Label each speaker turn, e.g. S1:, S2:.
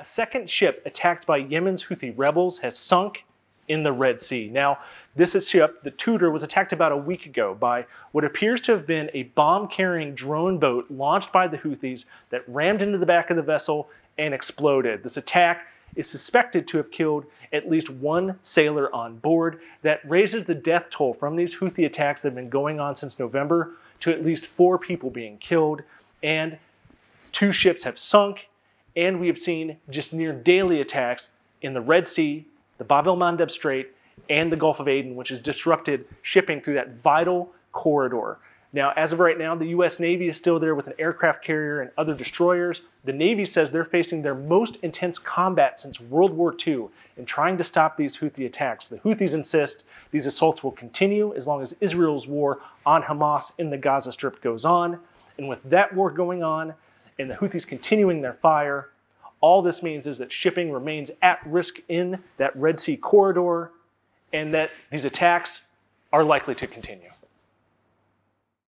S1: A second ship attacked by Yemen's Houthi rebels has sunk in the Red Sea. Now, this ship, the Tutor, was attacked about a week ago by what appears to have been a bomb carrying drone boat launched by the Houthis that rammed into the back of the vessel and exploded. This attack is suspected to have killed at least one sailor on board. That raises the death toll from these Houthi attacks that have been going on since November to at least four people being killed, and two ships have sunk and we have seen just near daily attacks in the Red Sea, the Bab el Mandeb Strait, and the Gulf of Aden, which has disrupted shipping through that vital corridor. Now, as of right now, the U.S. Navy is still there with an aircraft carrier and other destroyers. The Navy says they're facing their most intense combat since World War II in trying to stop these Houthi attacks. The Houthis insist these assaults will continue as long as Israel's war on Hamas in the Gaza Strip goes on. And with that war going on, and the Houthis continuing their fire. All this means is that shipping remains at risk in that Red Sea corridor and that these attacks are likely to continue.